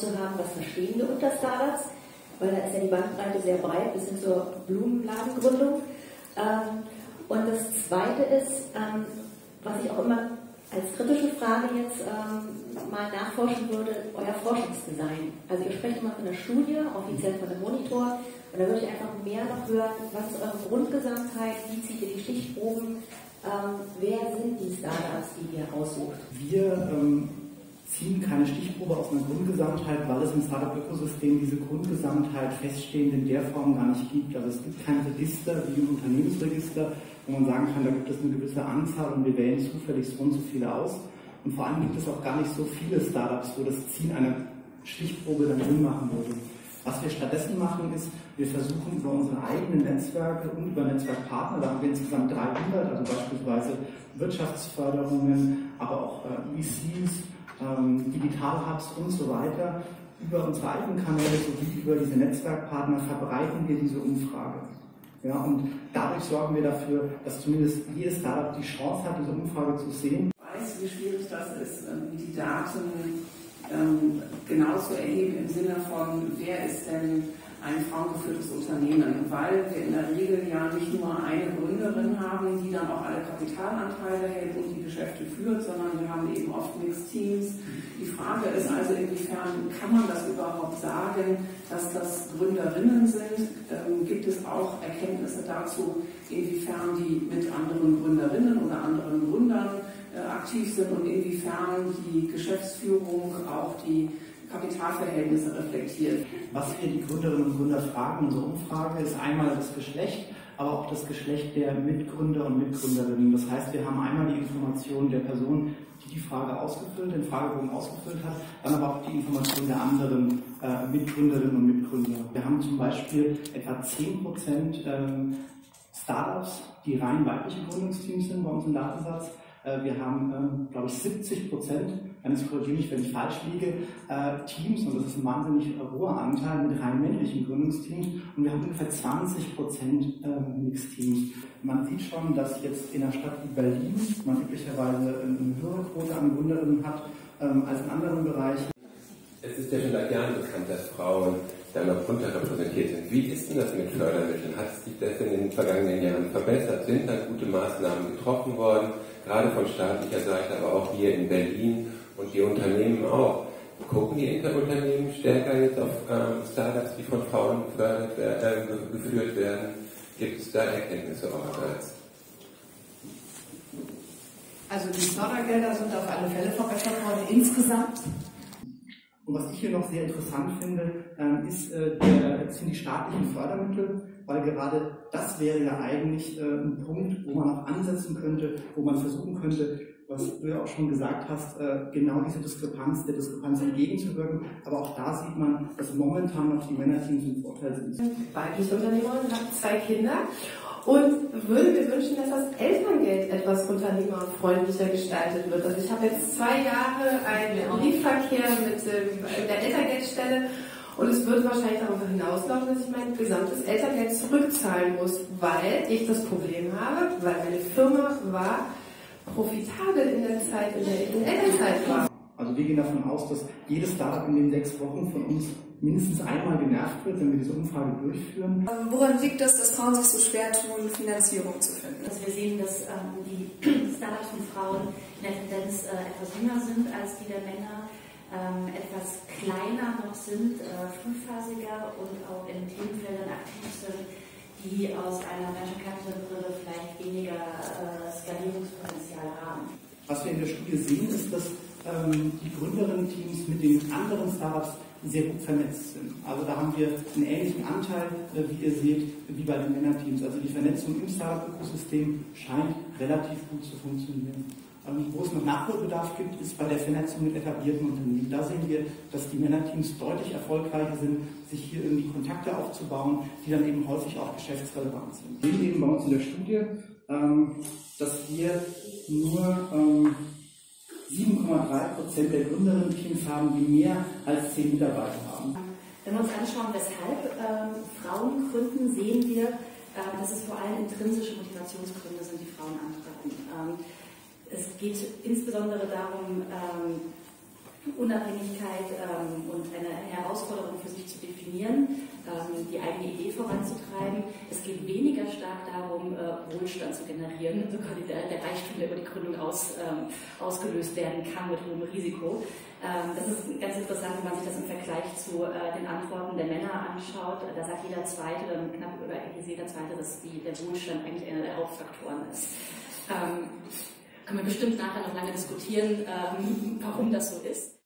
zu haben, was verstehen wir unter Startups, weil da ist ja die Bandbreite sehr breit bis hin zur Blumenladengründung. Ähm, und das Zweite ist, ähm, was ich auch immer als kritische Frage jetzt ähm, mal nachforschen würde, euer Forschungsdesign. Also ihr sprecht immer von der Studie, offiziell von dem Monitor, und da würde ich einfach mehr noch hören, was ist eure Grundgesamtheit, wie zieht ihr die Stichproben, ähm, wer sind die Startups, die ihr aussucht? Wir ähm, ziehen keine Stichprobe aus einer Grundgesamtheit, weil es im Startup-Ökosystem diese Grundgesamtheit feststehend in der Form gar nicht gibt. Also es gibt kein Register wie ein Unternehmensregister, wo man sagen kann, da gibt es eine gewisse Anzahl und wir wählen zufällig so und so viele aus. Und vor allem gibt es auch gar nicht so viele Startups, wo das Ziehen einer Stichprobe dann Sinn machen würde. Was wir stattdessen machen, ist, wir versuchen über unsere eigenen Netzwerke und über Netzwerkpartner, da haben wir insgesamt 300, also beispielsweise Wirtschaftsförderungen, aber auch äh, VCs, ähm, Digitalhubs und so weiter, über unsere eigenen Kanäle sowie über diese Netzwerkpartner verbreiten wir diese Umfrage. Ja, und dadurch sorgen wir dafür, dass zumindest jedes Startup die Chance hat, diese Umfrage zu sehen. Ich weiß, wie schwierig das ist, ähm, die Daten ähm, genau zu erheben im Sinne von, wer ist denn ein frauengeführtes Unternehmen, weil wir in der Regel ja nicht nur eine Gründerin haben, die dann auch alle Kapitalanteile hält und die Geschäfte führt, sondern wir haben eben oft Mixed Teams. Die Frage ist also, inwiefern kann man das überhaupt sagen, dass das Gründerinnen sind? Ähm, gibt es auch Erkenntnisse dazu, inwiefern die mit anderen Gründerinnen oder anderen Gründern äh, aktiv sind und inwiefern die Geschäftsführung auch die Kapitalverhältnisse reflektiert. Was wir die Gründerinnen und Gründer fragen, unsere Umfrage, ist einmal das Geschlecht, aber auch das Geschlecht der Mitgründer und Mitgründerinnen. Das heißt, wir haben einmal die Information der Person, die die Frage ausgefüllt, den Fragebogen ausgefüllt hat, dann aber auch die Information der anderen äh, Mitgründerinnen und Mitgründer. Wir haben zum Beispiel etwa 10 Prozent ähm, Startups, die rein weibliche Gründungsteams sind bei uns im Datensatz. Äh, wir haben, ähm, glaube ich, 70 Prozent, ganz korrigiere mich, wenn ich falsch liege, äh, Teams, und das ist ein wahnsinnig hoher Anteil mit rein männlichen Gründungsteams, und wir haben ungefähr 20 Prozent ähm, Mixteams. Man sieht schon, dass jetzt in einer Stadt wie Berlin man üblicherweise eine höhere Quote an Gründerinnen hat ähm, als in anderen Bereichen. Es ist ja schon seit Jahren bekannt, dass Frauen da noch unterrepräsentiert sind. Wie ist denn das mit Fördermitteln? Hat sich das in den vergangenen Jahren verbessert? Sind da gute Maßnahmen getroffen worden? gerade von staatlicher Seite, aber auch hier in Berlin und die Unternehmen auch. Gucken die Interunternehmen stärker jetzt auf ähm, Startups, die von Frauen gefördert, äh, geführt werden? Gibt es da Erkenntnisse eurerseits? Also die Fördergelder sind auf alle Fälle verbessert worden insgesamt. Und was ich hier noch sehr interessant finde, ähm, ist, äh, der, sind die staatlichen Fördermittel weil gerade das wäre ja eigentlich äh, ein Punkt, wo man auch ansetzen könnte, wo man versuchen könnte, was du ja auch schon gesagt hast, äh, genau diese Diskrepanz, der Diskrepanz entgegenzuwirken. Aber auch da sieht man, dass momentan noch die Männerteams im Vorteil sind. Weibliche Unternehmerin hat zwei Kinder und würde mir wünschen, dass das Elterngeld etwas unternehmerfreundlicher gestaltet wird. Also ich habe jetzt zwei Jahre einen Briefverkehr mit äh, der Elterngeldstelle und es wird wahrscheinlich darauf hinauslaufen, dass ich mein gesamtes Elterngeld zurückzahlen muss, weil ich das Problem habe, weil meine Firma war profitabel in der Zeit, in der ich in Elternzeit war. Also wir gehen davon aus, dass jedes Startup in den sechs Wochen von uns mindestens einmal genervt wird, wenn wir diese Umfrage durchführen. Ähm, woran liegt das, dass Frauen sich so schwer tun, Finanzierung zu finden? Dass wir sehen, dass ähm, die Startups von Frauen in der Tendenz äh, etwas jünger sind als die der Männer ähm, etwas kleiner noch sind, äh, frühphasiger und auch in Themenfeldern aktiv sind, die aus einer Venture Capital Brille vielleicht weniger äh, Skalierungspotenzial haben. Was wir in der Studie sehen, ist, dass ähm, die Gründerinnen-Teams mit den anderen Startups sehr gut vernetzt sind. Also da haben wir einen ähnlichen Anteil, äh, wie ihr seht, wie bei den Männerteams. Also die Vernetzung im Startup-Ökosystem scheint relativ gut zu funktionieren. Wo es noch Nachholbedarf gibt, ist bei der Vernetzung mit etablierten Unternehmen. Da sehen wir, dass die Männerteams deutlich erfolgreicher sind, sich hier irgendwie Kontakte aufzubauen, die dann eben häufig auch geschäftsrelevant sind. Wir sehen eben bei uns in der Studie, ähm, dass wir nur 7,3 ähm, Prozent der Gründerinnen-Teams haben, die mehr als 10 Mitarbeiter haben. Wenn wir uns anschauen, weshalb ähm, Frauen gründen, sehen wir, äh, dass es vor allem intrinsische Motivationsgründe sind, die Frauen antreiben. Ähm, es geht insbesondere darum, ähm, Unabhängigkeit ähm, und eine Herausforderung für sich zu definieren, ähm, die eigene Idee voranzutreiben. Es geht weniger stark darum, äh, Wohlstand zu generieren, sogar der, der Reichtum, der über die Gründung aus, ähm, ausgelöst werden kann mit hohem Risiko. Ähm, das ist ganz interessant, wenn man sich das im Vergleich zu äh, den Antworten der Männer anschaut. Da sagt jeder Zweite, knapp über jeder Zweite, dass die, der Wohlstand eigentlich einer der Hauptfaktoren ist. Ähm, können wir bestimmt nachher noch lange diskutieren, ähm, warum das so ist.